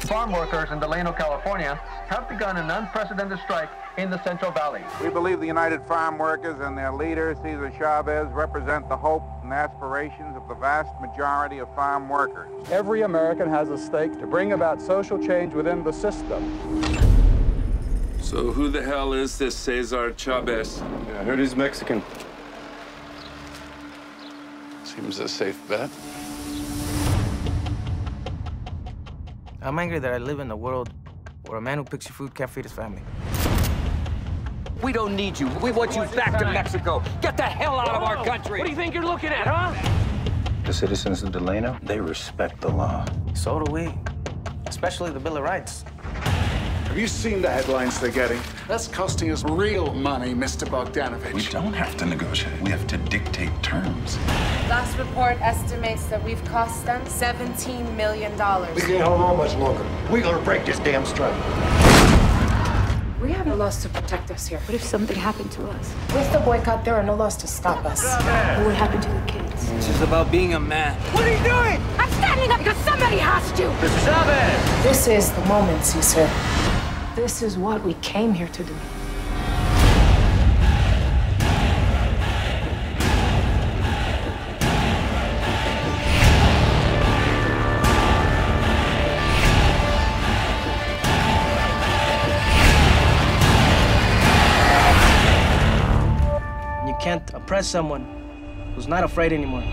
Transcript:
Farm workers in Delano, California have begun an unprecedented strike in the Central Valley. We believe the United Farm Workers and their leader, Cesar Chavez, represent the hope and aspirations of the vast majority of farm workers. Every American has a stake to bring about social change within the system. So who the hell is this Cesar Chavez? Yeah, I heard he's Mexican. Seems a safe bet. I'm angry that I live in a world where a man who picks your food can't feed his family. We don't need you. We want you back to Mexico. Get the hell out of our country. What do you think you're looking at, huh? The citizens of Delano, they respect the law. So do we, especially the Bill of Rights. Have you seen the headlines they're getting? That's costing us real money, Mr. Bogdanovich. We don't have to negotiate. We have to dictate terms. Last report estimates that we've cost them $17 million. We can't hold on much longer. We're gonna break this damn strike. We have no laws to protect us here. What if something happened to us? With the boycott, there are no laws to stop us. What would happen to the kids? This is about being a man. What are you doing? I'm standing up because somebody has to. Mr. Chavez! This is the moment, Cesar. This is what we came here to do. You can't oppress someone who's not afraid anymore.